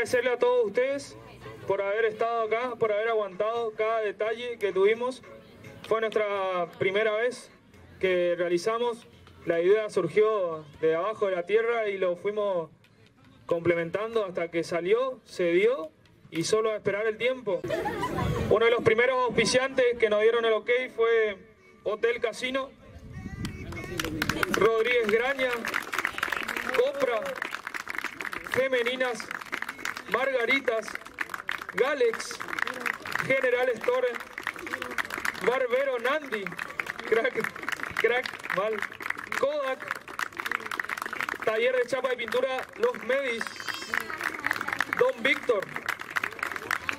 agradecerle a todos ustedes por haber estado acá, por haber aguantado cada detalle que tuvimos. Fue nuestra primera vez que realizamos. La idea surgió de abajo de la tierra y lo fuimos complementando hasta que salió, se dio y solo a esperar el tiempo. Uno de los primeros auspiciantes que nos dieron el ok fue Hotel Casino, Rodríguez Graña, Copra, Femeninas, Margaritas, Galex, General Store, Barbero Nandi, Crack, Crack, Mal, Kodak, Taller de Chapa y Pintura Los Medis, Don Víctor,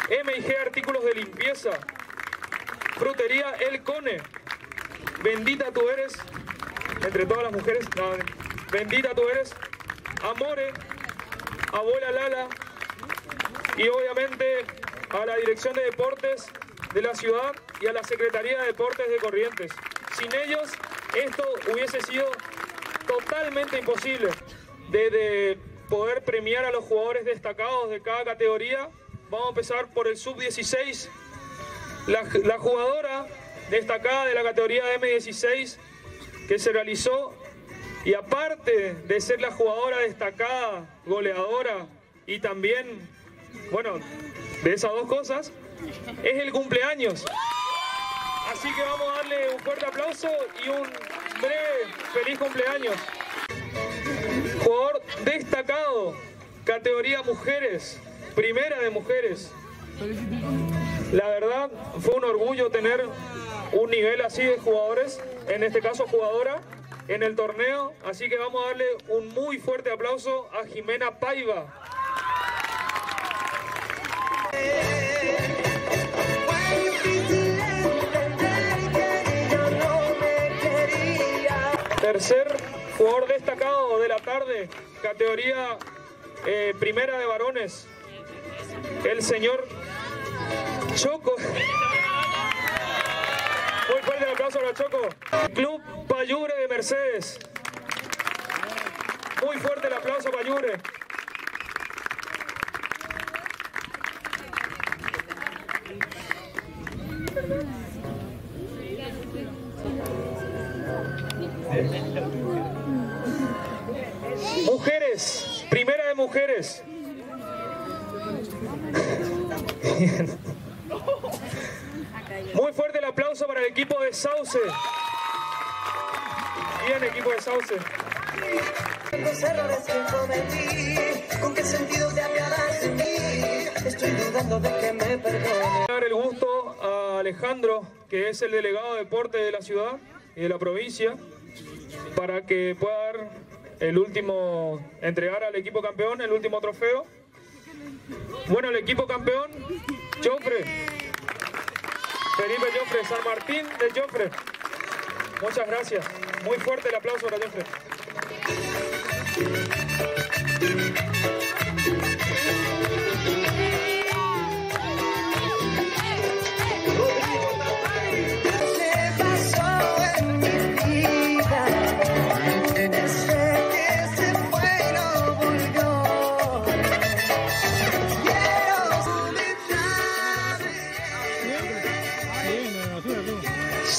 M&G Artículos de Limpieza, Frutería El Cone, Bendita tú eres, entre todas las mujeres, no, bendita tú eres, Amore, Abuela Lala y obviamente a la Dirección de Deportes de la ciudad y a la Secretaría de Deportes de Corrientes. Sin ellos esto hubiese sido totalmente imposible. Desde poder premiar a los jugadores destacados de cada categoría, vamos a empezar por el sub-16. La, la jugadora destacada de la categoría M16 que se realizó y aparte de ser la jugadora destacada, goleadora y también, bueno, de esas dos cosas, es el cumpleaños. Así que vamos a darle un fuerte aplauso y un breve feliz cumpleaños. Jugador destacado, categoría mujeres, primera de mujeres. La verdad, fue un orgullo tener un nivel así de jugadores, en este caso jugadora, en el torneo. Así que vamos a darle un muy fuerte aplauso a Jimena Paiva. Tercer jugador destacado de la tarde, categoría eh, primera de varones, el señor Choco. Muy fuerte el aplauso para Choco. Club Payure de Mercedes. Muy fuerte el aplauso Payure. Mujeres, primera de mujeres. Muy fuerte el aplauso para el equipo de Sauce. Bien, equipo de Sauce. Los errores que cometí, ¿con qué sentido te apiadas de mí? Estoy dudando de que me perdone. dar el gusto a Alejandro, que es el delegado de deporte de la ciudad y de la provincia, para que pueda dar el último, entregar al equipo campeón el último trofeo. Bueno, el equipo campeón, Jofre. Felipe Jofre, San Martín de Jofre. Muchas gracias. Muy fuerte el aplauso para Jofre.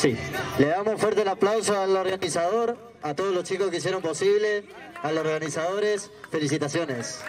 Sí. Le damos fuerte el aplauso al organizador, a todos los chicos que hicieron posible, a los organizadores. Felicitaciones.